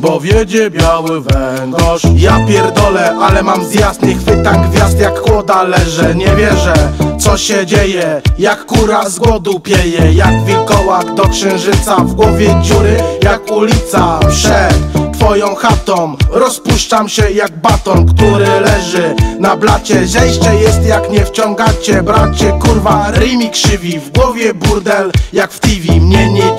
bo wiedzie biały węgorz. Ja pierdolę, ale mam zjazd Nie chwytam gwiazd jak chłoda leżę Nie wierzę, co się dzieje Jak kura z głodu pieje Jak wilkołak do księżyca W głowie dziury jak ulica Przed twoją chatą. Rozpuszczam się jak baton, który leży na blacie. Zejście jest jak nie wciągacie, bracie Kurwa, rymi krzywi, w głowie burdel Jak w TV, mnie nie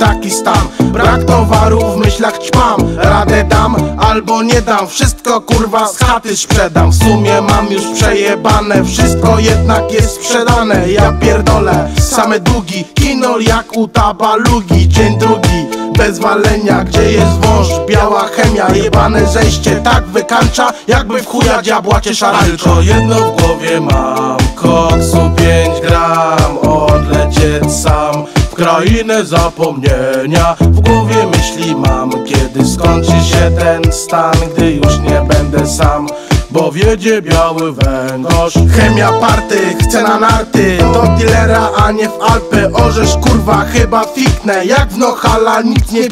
taki stan. Brak towaru, w myślach ćpam Radę dam albo nie dam. Wszystko kurwa z chaty sprzedam. W sumie mam już przejebane. Wszystko jednak jest sprzedane. Ja pierdolę, same długi. Kinol jak u tabalugi. Dzień drugi bez walenia. Gdzie jest wąż, biała chemia. Jebane zejście tak wykańcza Jakby w chuja diabła cię Tylko jedno w głowie mam. Koksu 5 gram. Odlecieć sam krainę zapomnienia. W głowie myśli mam Kiedy skończy się ten stan Gdy już nie będę sam bo wiedzie biały węgorz. Chemia party, chce na narty Do dealera, a nie w Alpy. Orzesz kurwa, chyba fiknę Jak w Nohala, nic nie